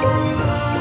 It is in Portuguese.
Música